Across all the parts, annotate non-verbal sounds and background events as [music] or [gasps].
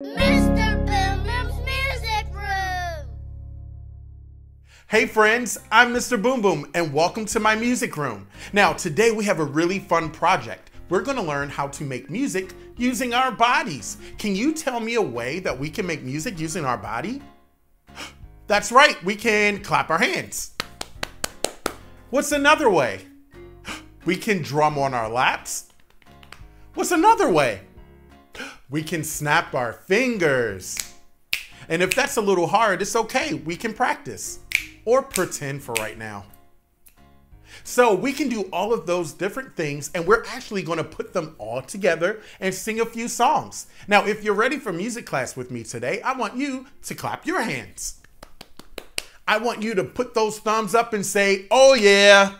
Mr. Boom Boom's Music Room. Hey friends, I'm Mr. Boom Boom and welcome to my music room. Now today we have a really fun project. We're gonna learn how to make music using our bodies. Can you tell me a way that we can make music using our body? [gasps] That's right, we can clap our hands. What's another way? [gasps] We can drum on our laps. What's another way? We can snap our fingers. And if that's a little hard, it's okay. We can practice or pretend for right now. So we can do all of those different things and we're actually gonna put them all together and sing a few songs. Now, if you're ready for music class with me today, I want you to clap your hands. I want you to put those thumbs up and say, oh yeah.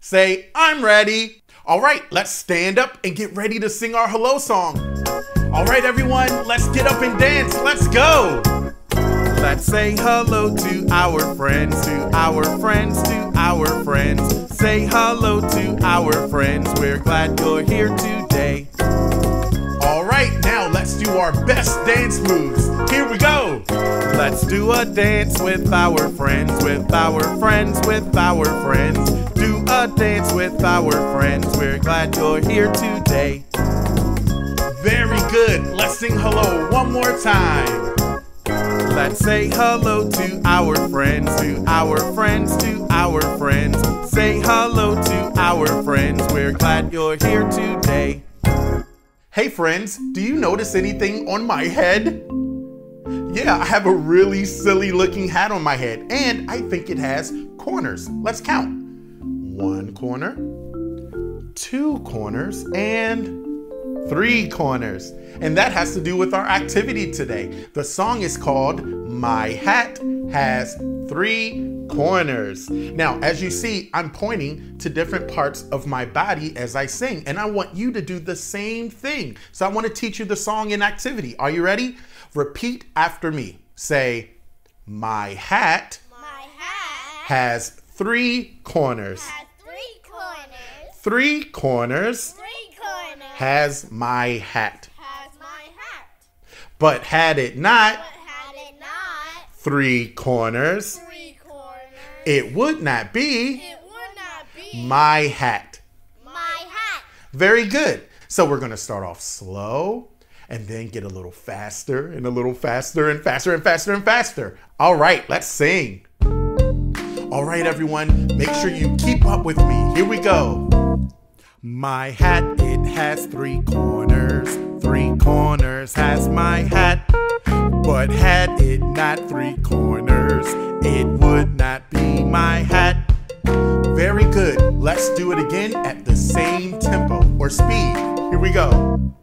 Say, I'm ready. All right, let's stand up and get ready to sing our hello song. All right, everyone, let's get up and dance. Let's go. Let's say hello to our friends, to our friends, to our friends. Say hello to our friends. We're glad you're here today. All right, now let's do our best dance moves. Here we go. Let's do a dance with our friends, with our friends, with our friends. Do a dance with our friends. We're glad you're here today. Very good. Let's sing hello one more time. Let's say hello to our friends, to our friends, to our friends. Say hello to our friends. We're glad you're here today. Hey friends, do you notice anything on my head? Yeah, I have a really silly looking hat on my head, and I think it has corners. Let's count. One corner, two corners, and three corners. And that has to do with our activity today. The song is called My Hat Has Three Corners. Now, as you see, I'm pointing to different parts of my body as I sing, and I want you to do the same thing. So I want to teach you the song in activity. Are you ready? Repeat after me. Say, My hat My hat has three corners. has three corners. Three corners Three corners has my hat. has my hat. But had it not But had it not three corners, three corners, it would not be it would not be my hat. my hat. Very good. So we're going to start off slow and then get a little faster and a little faster and faster and faster and faster. All right, let's sing. All right, everyone, make sure you keep up with me. Here we go. My hat, it has three corners. Three corners has my hat. But had it not three corners, it would not be my hat. Very good. Let's do it again at the same tempo or speed. Here we go.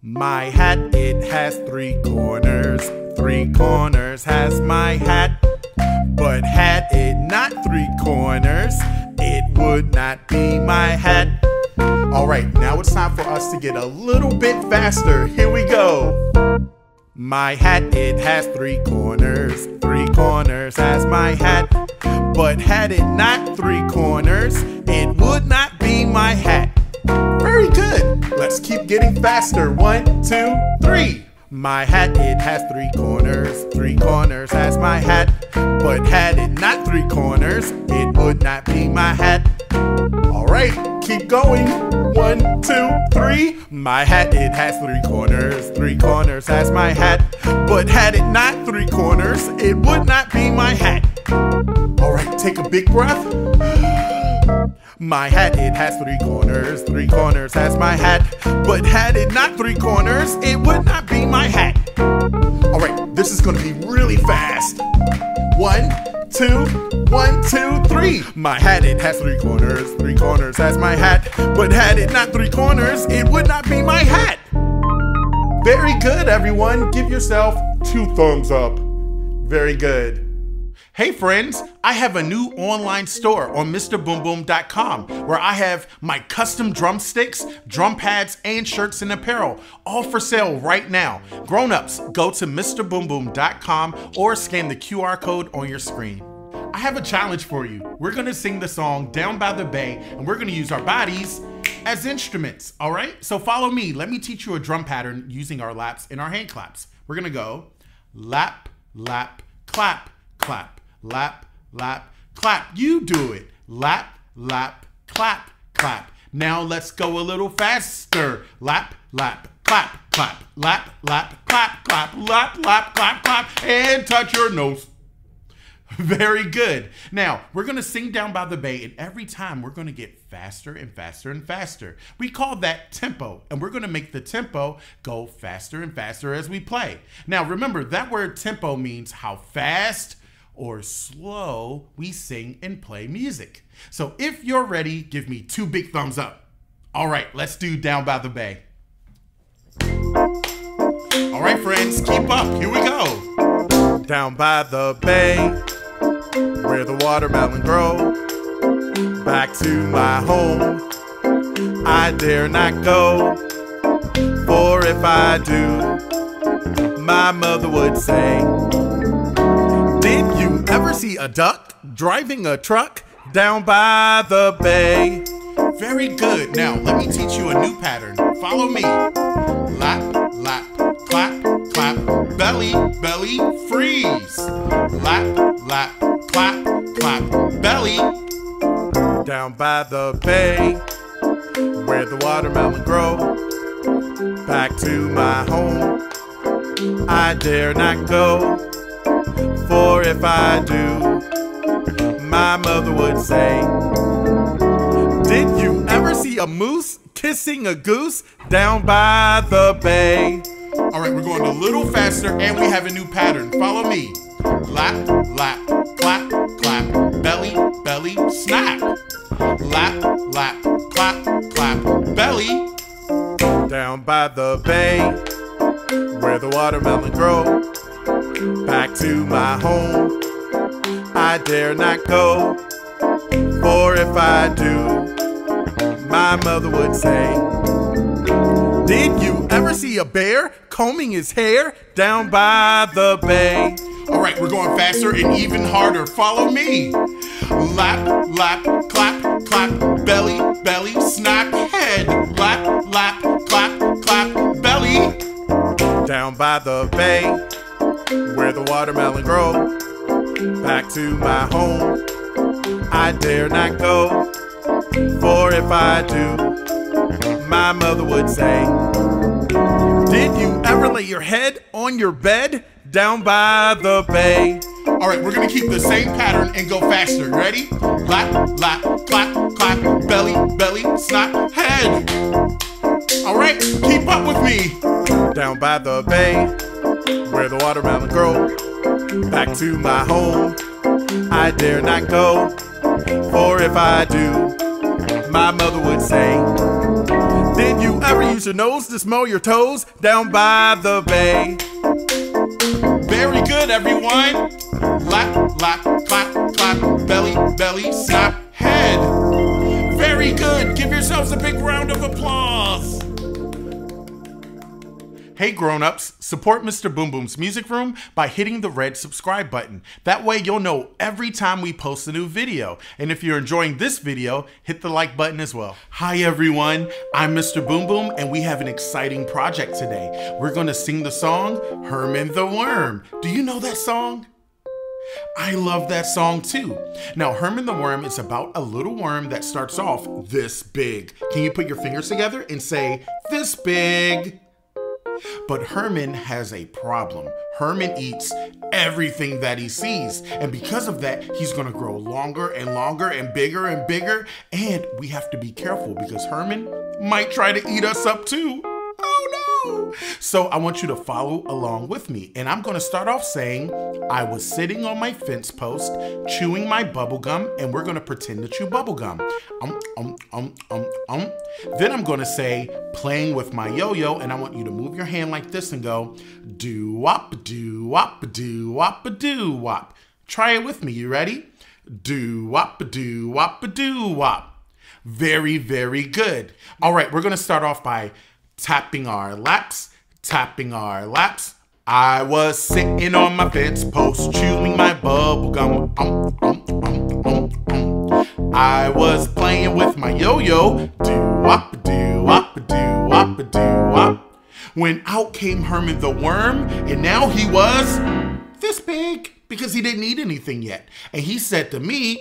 My hat, it has three corners. Three corners has my hat. But had it not three corners, it would not be my hat. All right, now it's time for us to get a little bit faster. Here we go. My hat, it has three corners. Three corners has my hat. But had it not three corners, it would not be my hat. Very good. Let's keep getting faster. One, two, three. My hat, it has three corners. Three corners has my hat. But had it not three corners, it would not be my hat. All right, keep going. One, two, three. My hat, it has three corners. Three corners has my hat. But had it not three corners, it would not be my hat. All right, take a big breath. [gasps] My hat, it has three corners. Three corners has my hat. But had it not three corners, it would not be my hat. All right, this is gonna be really fast. One, two, one, two, three. My hat, it has three corners. Three corners has my hat. But had it not three corners, it would not be my hat. Very good, everyone. Give yourself two thumbs up. Very good. Hey friends, I have a new online store on MrBoomBoom.com where I have my custom drumsticks, drum pads, and shirts and apparel, all for sale right now. Grown-ups, go to MrBoomBoom.com or scan the QR code on your screen. I have a challenge for you. We're gonna sing the song Down by the Bay and we're gonna use our bodies as instruments, all right? So follow me. Let me teach you a drum pattern using our laps and our hand claps. We're gonna go lap, lap, clap, clap, lap, lap, clap. You do it. Lap, lap, clap, clap. Now let's go a little faster. Lap, lap, clap, clap, lap, lap, clap, clap, lap, lap, clap, clap, and touch your nose. [laughs] Very good. Now, we're going to sing down by the bay, and every time we're going to get faster and faster and faster. We call that tempo, and we're going to make the tempo go faster and faster as we play. Now, remember, that word tempo means how fast or slow we sing and play music. So if you're ready, give me two big thumbs up. All right, let's do Down by the Bay. All right, friends, keep up. Here we go. Down by the bay, where the watermelon grow. Back to my home, I dare not go. For if I do, my mother would say, ever see a duck driving a truck down by the bay? Very good. Now, let me teach you a new pattern. Follow me. Lap, lap, clap, clap, belly, belly, freeze. Lap, lap, clap, clap, belly. Down by the bay, where the watermelon grow. Back to my home, I dare not go. For if I do, my mother would say, Did you ever see a moose kissing a goose down by the bay? All right, we're going a little faster and we have a new pattern. Follow me. Lap, lap, clap, clap, belly, belly, snap. Lap, lap, clap, clap, belly. Down by the bay, where the watermelon grow. Back to my home, I dare not go. For if I do, my mother would say, Did you ever see a bear combing his hair down by the bay? All right, we're going faster and even harder. Follow me. Lap, lap, clap, clap, belly, belly, snap, head. Lap, lap, clap, clap, belly. Down by the bay, where the watermelon grow. Back to my home, I dare not go. For if I do, my mother would say, Did you ever lay your head on your bed down by the bay? All right, we're gonna keep the same pattern and go faster. Ready? Lap, lap, clap, clap, belly, belly, snap, head. All right, keep up with me. Down by the bay, where the watermelon grow. Back to my home, I dare not go. For if I do, my mother would say, Did you ever use your nose to smell your toes down by the bay? Very good, everyone. Lap, lap, clap, clap, belly, belly, snap, head. Very good. Give yourselves a big round of applause. Hey grown-ups, support Mr. Boom Boom's Music Room by hitting the red subscribe button. That way you'll know every time we post a new video. And if you're enjoying this video, hit the like button as well. Hi everyone, I'm Mr. Boom Boom and we have an exciting project today. We're gonna sing the song Herman the Worm. Do you know that song? I love that song too. Now, Herman the Worm is about a little worm that starts off this big. Can you put your fingers together and say, this big? But Herman has a problem. Herman eats everything that he sees. And because of that, he's gonna grow longer and longer and bigger and bigger. And we have to be careful because Herman might try to eat us up too. So I want you to follow along with me. And I'm gonna start off saying, I was sitting on my fence post, chewing my bubble gum, and we're gonna pretend to chew bubble gum. Um, um, um, um, um. Then I'm gonna say, playing with my yo-yo, and I want you to move your hand like this and go, do wop, do wop, do wop, do wop. Try it with me. You ready? Do wop, do wop, do wop. Very, very good. All right, we're gonna start off by tapping our laps, tapping our laps. I was sitting on my fence post, chewing my bubble gum. Um, um, um, um, um. I was playing with my yo-yo. Do wop, do wop, do wop, do wop. when out came Herman the worm, and now he was this big because he didn't eat anything yet. And he said to me,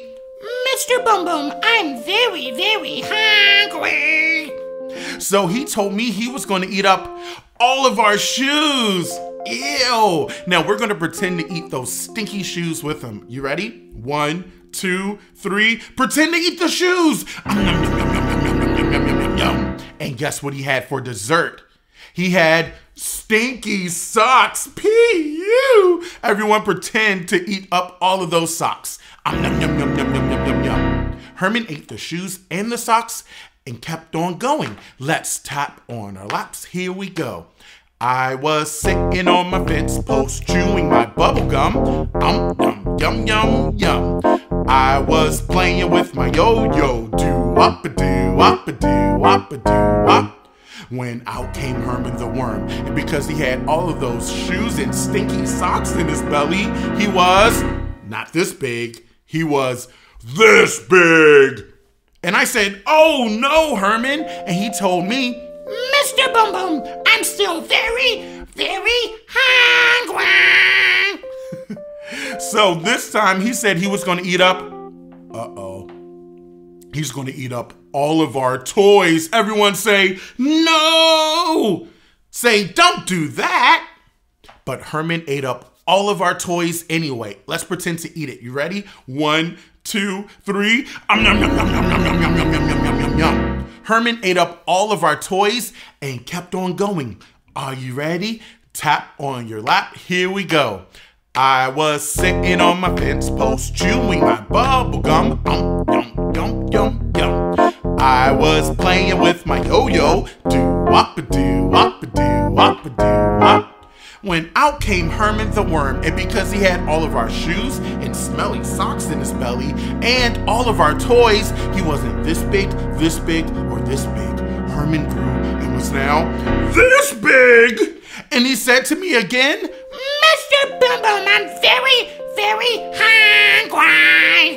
Mr. Boom Boom, I'm very, very hungry. So he told me he was going to eat up all of our shoes. Ew. Now we're going to pretend to eat those stinky shoes with him. You ready? One, two, three. Pretend to eat the shoes. And guess what he had for dessert? He had stinky socks. P.U. Everyone pretend to eat up all of those socks. Herman ate the shoes and the socks and kept on going. Let's tap on our laps. Here we go. I was sitting on my fence post chewing my bubble gum. Um, yum, yum, yum, yum. I was playing with my yo-yo. Do up a do, up a do, up a do, up. When out came Herman the worm, and because he had all of those shoes and stinky socks in his belly, he was not this big, he was this big. And I said, Oh no, Herman. And he told me, Mr. Boom Boom, I'm still very, very hungry. [laughs] so this time he said he was going to eat up. Uh oh. He's going to eat up all of our toys. Everyone say, No! Say, Don't do that. But Herman ate up all of our toys anyway. Let's pretend to eat it. You ready? One, two, three. Um, yum, yum, yum, yum, yum, yum, yum, yum, yum, yum, yum, yum. Herman ate up all of our toys and kept on going. Are you ready? Tap on your lap. Here we go. I was sitting on my fence post, chewing my bubble gum. Um, yum, yum, yum, yum. I was playing with my yo-yo. Do out came Herman the worm, and because he had all of our shoes and smelly socks in his belly and all of our toys, he wasn't this big, this big, or this big. Herman grew and was now this big. And he said to me again, Mr. Boom Boom, I'm very, very hungry.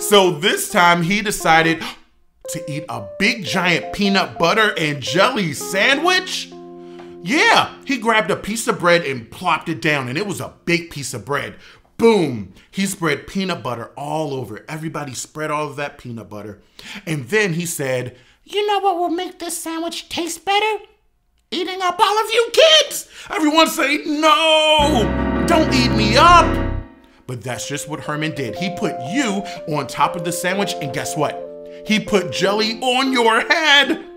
So this time he decided to eat a big giant peanut butter and jelly sandwich. Yeah, he grabbed a piece of bread and plopped it down, and it was a big piece of bread. Boom! He spread peanut butter all over. Everybody spread all of that peanut butter. And then he said, You know what will make this sandwich taste better? Eating up all of you kids! Everyone say, No! Don't eat me up! But that's just what Herman did. He put you on top of the sandwich, and guess what? He put jelly on your head!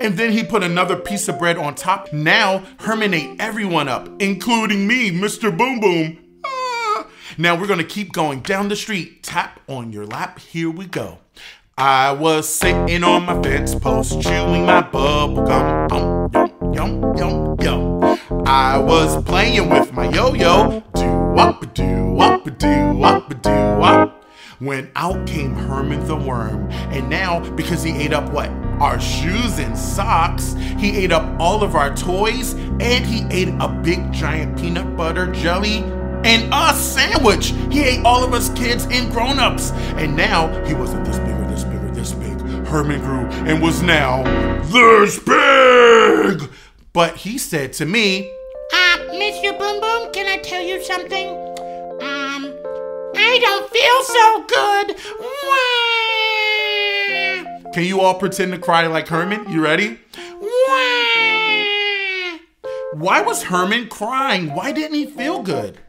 And then he put another piece of bread on top. Now Herman ate everyone up, including me, Mr. Boom Boom. Ah. Now we're gonna keep going down the street. Tap on your lap. Here we go. I was sitting on my fence post, chewing my bubble gum. Um, yum, yum, yum, yum. I was playing with my yo-yo. Do a do, a do, a do, wop when out came Herman the worm. And now, because he ate up what? Our shoes and socks, he ate up all of our toys, and he ate a big giant peanut butter jelly and a sandwich. He ate all of us kids and grown-ups. And now he wasn't this big or this big or this big. Herman grew and was now this big. But he said to me, uh, Mr. Boom Boom, can I tell you something? I don't feel so good. Can you all pretend to cry like Herman? You ready? Why was Herman crying? Why didn't he feel good?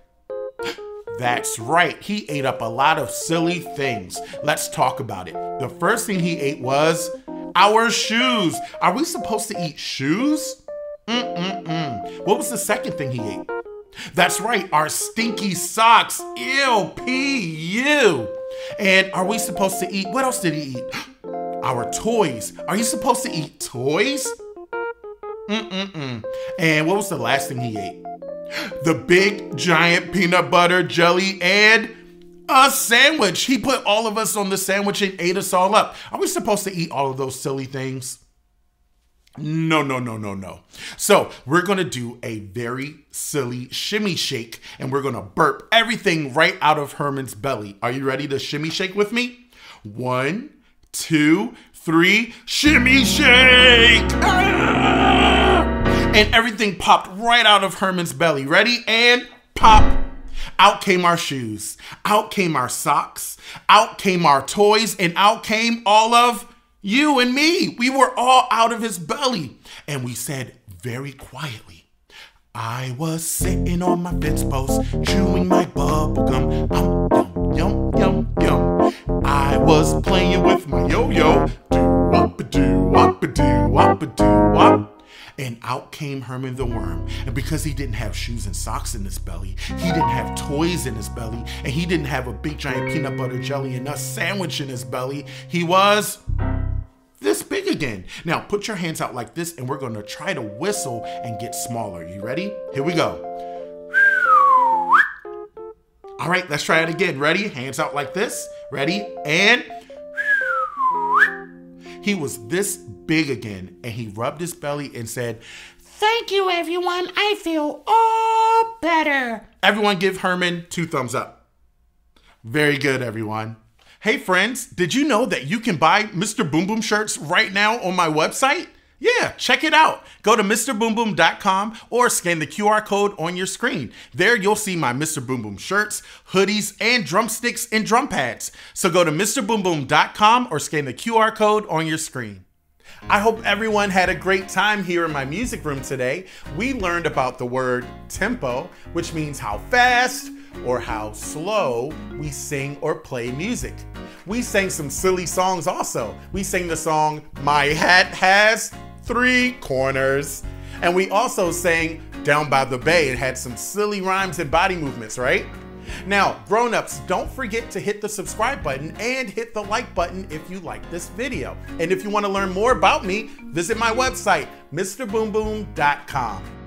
That's right, he ate up a lot of silly things. Let's talk about it. The first thing he ate was our shoes. Are we supposed to eat shoes? Mm-mm-mm. What was the second thing he ate? That's right, our stinky socks. Ew, P-U. And are we supposed to eat, what else did he eat? [gasps] Our toys. Are you supposed to eat toys? Mm-mm-mm. And what was the last thing he ate? [gasps] The big giant peanut butter jelly and a sandwich. He put all of us on the sandwich and ate us all up. Are we supposed to eat all of those silly things? No, no, no, no, no. So we're gonna do a very silly shimmy shake and we're gonna burp everything right out of Herman's belly. Are you ready to shimmy shake with me? One, two, three, shimmy shake! Ah! and everything popped right out of Herman's belly. Ready? And pop. Out came our shoes. Out came our socks. Out came our toys. And out came all of you and me. We were all out of his belly. And we said very quietly, I was sitting on my fence post, chewing my bubble gum. Um, yum, yum, yum, yum. I was playing with my yo-yo. Do wop a do a. And out came Herman the worm. And because he didn't have shoes and socks in his belly, he didn't have toys in his belly, and he didn't have a big giant peanut butter jelly and nut sandwich in his belly, he was this big again. Now put your hands out like this and we're gonna try to whistle and get smaller. You ready? Here we go. All right, let's try it again. Ready? Hands out like this. Ready? And he was this big again and he rubbed his belly and said, Thank you, everyone. I feel all better. Everyone give Herman two thumbs up. Very good, everyone. Hey, friends, did you know that you can buy Mr. Boom Boom shirts right now on my website? Yeah, check it out. Go to MrBoomBoom.com or scan the QR code on your screen. There you'll see my Mr. Boom Boom shirts, hoodies, and drumsticks and drum pads. So go to MrBoomBoom.com or scan the QR code on your screen. I hope everyone had a great time here in my music room today. We learned about the word tempo, which means how fast or how slow we sing or play music. We sang some silly songs also. We sang the song My Hat Has Three Corners. And we also sang Down by the Bay. It had some silly rhymes and body movements, right? Now, grown-ups, don't forget to hit the subscribe button and hit the like button if you like this video. And if you want to learn more about me, visit my website, MrBoomBoom.com.